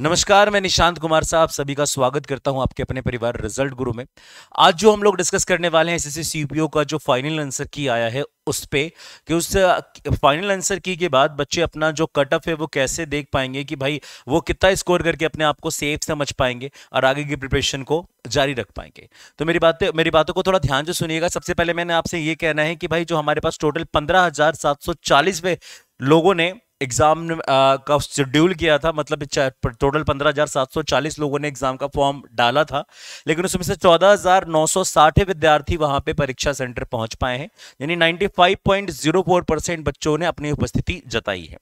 नमस्कार, मैं निशांत कुमार साहब, सभी का स्वागत करता हूँ आपके अपने परिवार रिज़ल्ट गुरु में। आज जो हम लोग डिस्कस करने वाले हैं एसएससी सीपीओ का जो फाइनल आंसर की आया है, उस पे कि उस फाइनल आंसर की के बाद बच्चे अपना जो कट ऑफ़ है वो कैसे देख पाएँगे कि भाई वो कितना स्कोर करके अपने आप को सेफ़ समझ पाएँगे और आगे की प्रिपरेशन को जारी रख पाएँगे। तो मेरी बातें, मेरी बातों को थोड़ा ध्यान से सुनिएगा। सबसे पहले मैंने आपसे ये कहना है कि भाई जो हमारे पास टोटल पंद्रह हज़ार सात सौ चालीस लोगों ने एग्ज़ाम का शेड्यूल किया था मतलब टोटल पंद्रह हज़ार सात सौ चालीस लोगों ने एग्ज़ाम का फॉर्म डाला था, लेकिन उसमें से चौदह हज़ार नौ सौ साठ विद्यार्थी वहाँ पे परीक्षा सेंटर पहुँच पाए हैं, यानी ninety five point zero four percent बच्चों ने अपनी उपस्थिति जताई है।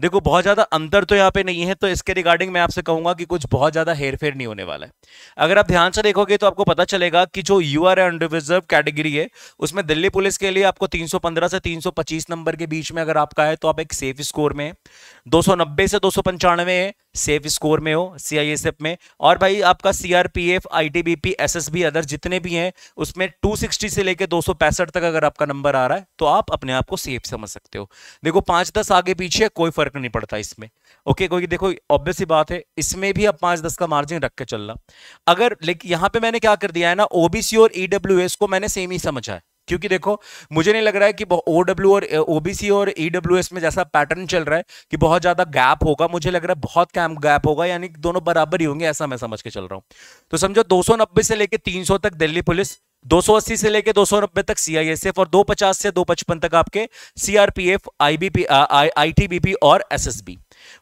देखो, बहुत ज़्यादा अंतर तो यहाँ पे नहीं है तो इसके रिगार्डिंग मैं आपसे कहूँगा कि कुछ बहुत ज़्यादा हेरफेर नहीं होने वाला है। अगर आप ध्यान से देखोगे तो आपको पता चलेगा कि जो यू आर अनरिजर्व कैटेगरी है, उसमें दिल्ली पुलिस के लिए आपको 315 से 325 नंबर के बीच में अगर आपका है तो आप एक सेफ़ स्कोर 290 से दो सौ है सेफ़ स्कोर में हो सीआईएसएफ में। और भाई आपका सीआरपीएफ आईटीबीपी एसएसबी अदर जितने भी हैं, उसमें 260 से लेके दो तक अगर आपका नंबर आ रहा है तो आप अपने आप को सेफ़ समझ सकते हो। देखो, पाँच दस आगे पीछे कोई फ़र्क नहीं पड़ता इसमें। ओके कोई देखो ऑब्वियस बात है, इसमें भी अब पाँच दस का मार्जिन रख के चलना। अगर लेकिन यहाँ पे मैंने क्या कर दिया है ना ओबीसी और ईडब्ल्यू को मैंने सेम ही समझा है। क्योंकि देखो, मुझे नहीं लग रहा है कि ओ डब्ल्यू और ओबीसी और ईडब्ल्यू e में जैसा पैटर्न चल रहा है कि बहुत ज़्यादा गैप होगा। मुझे लग रहा है बहुत कैम गैप होगा, यानी दोनों बराबर ही होंगे, ऐसा मैं समझ के चल रहा हूँ। तो समझो 290 से लेकर 300 तक दिल्ली पुलिस 280 से लेके दो सौ नब्बे तक सीआईएसएफ और 250 से 255 तक आपके सीआरपीएफ आईबीपी आईटीबीपी और एसएसबी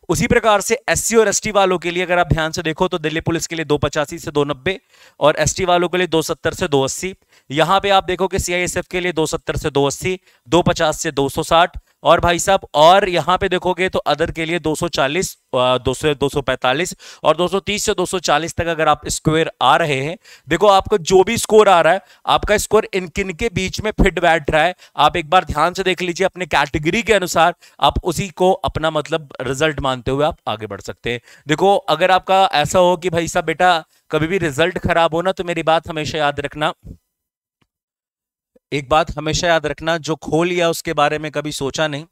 उसी प्रकार से एससी और एसटी वालों के लिए अगर आप ध्यान से देखो तो दिल्ली पुलिस के लिए दो पचासी से दो नब्बे और एसटी वालों के लिए दो सत्तर से दो अस्सी. यहाँ पे आप देखो कि सीआईएसएफ के लिए दो सत्तर से दो अस्सी, दो पचास से दो सौ साठ और भाई साहब, और यहाँ पे देखोगे तो अदर के लिए 240 200 245 और 230 से 240 तक अगर आप स्क्वायर आ रहे हैं, देखो आपको जो भी स्कोर आ रहा है, आपका स्कोर इन किन के बीच में फिट बैठ रहा है, आप एक बार ध्यान से देख लीजिए अपने कैटेगरी के अनुसार, आप उसी को अपना मतलब रिज़ल्ट मानते हुए आप आगे बढ़ सकते हैं। देखो, अगर आपका ऐसा हो कि भाई साहब बेटा कभी भी रिज़ल्ट खराब हो ना तो मेरी बात हमेशा याद रखना। एक बात हमेशा याद रखना, जो खो लिया उसके बारे में कभी सोचा नहीं,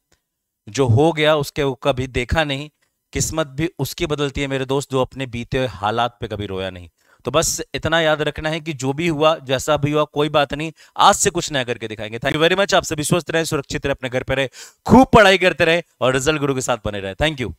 जो हो गया उसके कभी देखा नहीं, किस्मत भी उसकी बदलती है, मेरे दोस्त, जो अपने बीते हुए हालात पे कभी रोया नहीं। तो बस इतना याद रखना है कि जो भी हुआ, जैसा भी हुआ, कोई बात नहीं, आज से कुछ नया करके दिखाएँगे। थैंक यू वेरी मच आप सभी स्वस्थ रहे, सुरक्षित रहे, अपने घर पे रहे, खूब पढ़ाई करते रहे और रिज़ल्ट गुरु के साथ बने रहे। Thank you